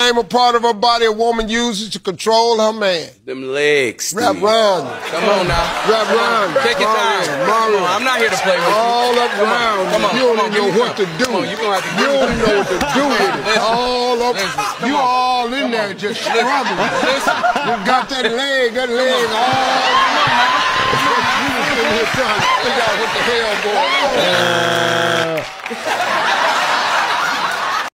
Name a part of her body a woman uses to control her man. Them legs. Wrap Steve. round. Come on now. Wrap Come on. round. Take your time. Mario. Come on. I'm not here to play with you. All up Come on. Come on. You don't on. know Give me what to do. Come on. You gonna have to You don't know what to do with it. Listen. All up. Listen. You all in come there on. just struggling. Listen. You got that leg, that leg all. Come on, man. You was in here trying to figure out what the hell going on.